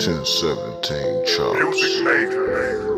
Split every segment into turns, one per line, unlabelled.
1017 Chops.
Music.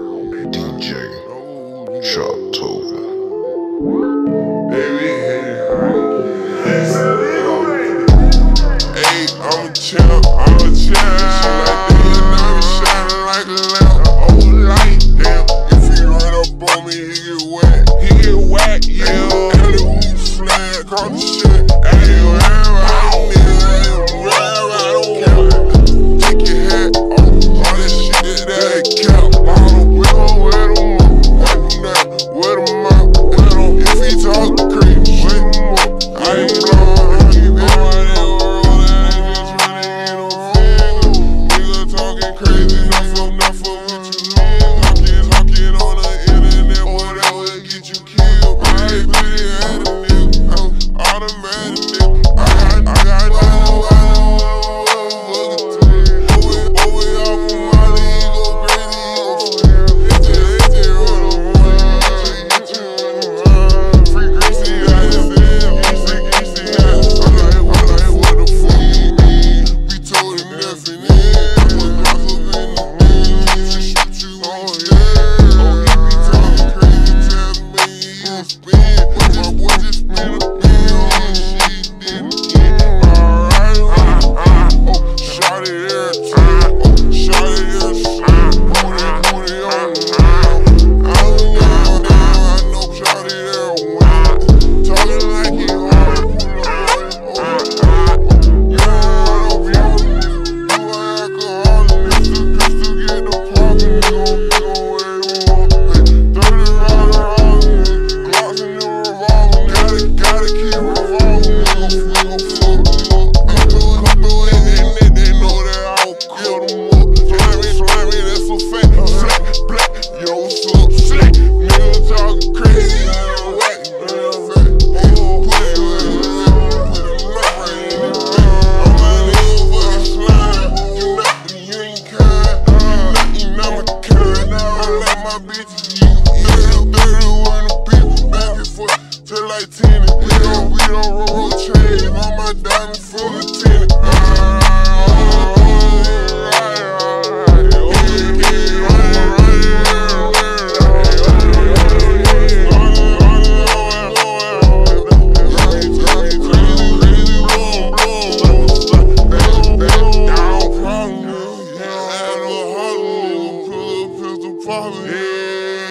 Like